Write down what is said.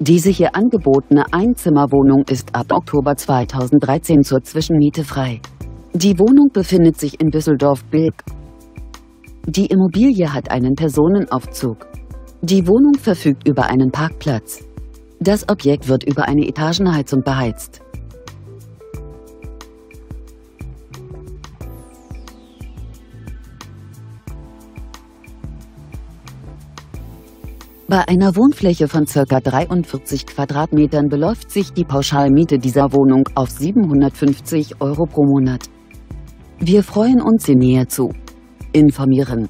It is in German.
Diese hier angebotene Einzimmerwohnung ist ab Oktober 2013 zur Zwischenmiete frei. Die Wohnung befindet sich in Düsseldorf-Bilk. Die Immobilie hat einen Personenaufzug. Die Wohnung verfügt über einen Parkplatz. Das Objekt wird über eine Etagenheizung beheizt. Bei einer Wohnfläche von ca. 43 Quadratmetern beläuft sich die Pauschalmiete dieser Wohnung auf 750 Euro pro Monat. Wir freuen uns, Sie näher zu informieren.